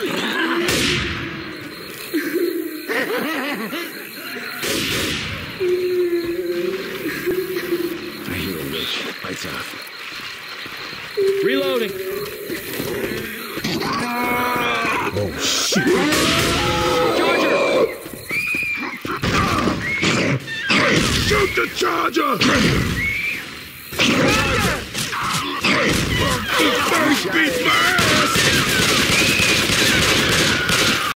I hear a witch. Lights off. Reloading. Oh, shit. Shoot the charger! First beat